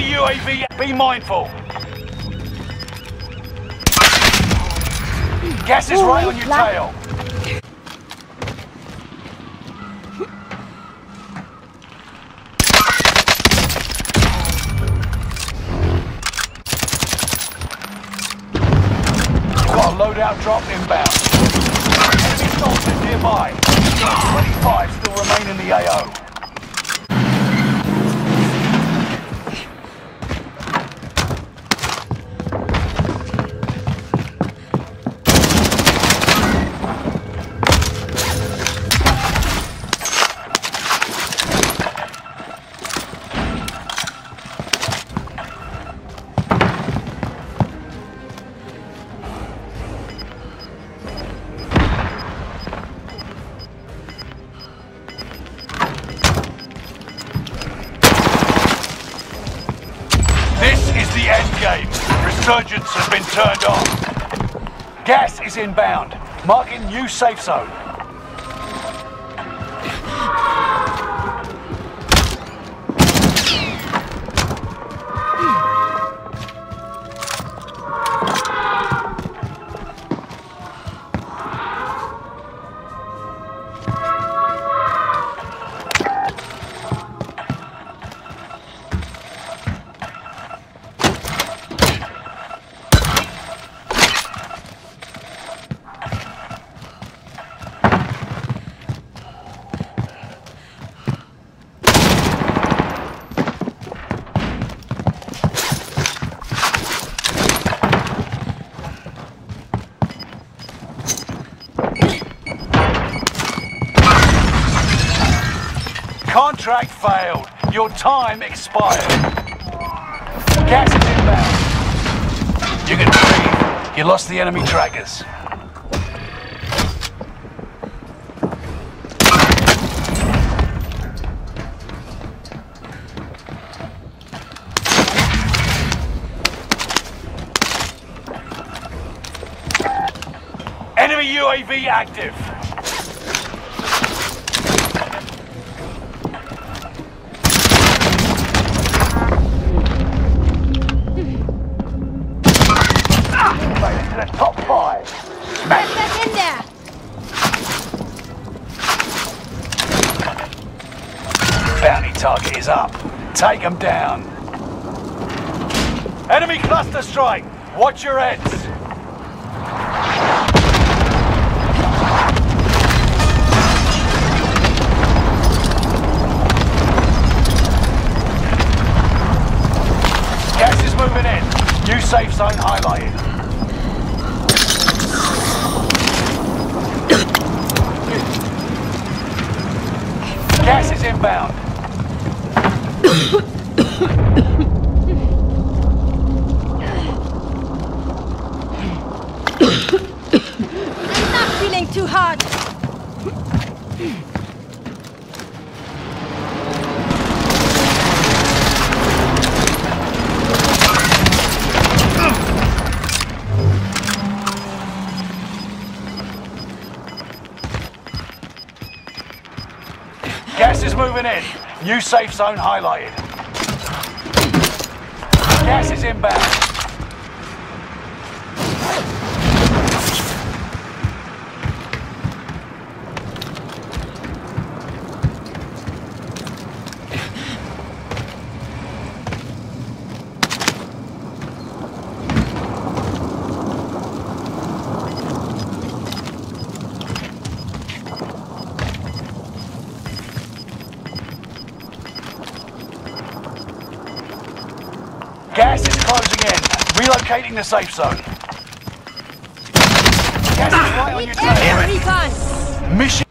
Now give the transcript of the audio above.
UAV, be mindful. Gas is right on your tail. Got a loadout drop inbound. Enemy soldiers nearby. 25 still remain in the AO. Resurgence has been turned on. Gas is inbound. Marking new safe zone. Contract failed. Your time expired. Gas is inbound. You can breathe. You lost the enemy trackers. Enemy UAV active. Is up. Take them down. Enemy cluster strike. Watch your heads. Gas is moving in. New safe zone highlighted. Gas is inbound. I'm not feeling too hard! Is moving in. New safe zone highlighted. Gas is inbound. Gas is closing in. Relocating the safe zone. Gas is right on your ah! tail. Mission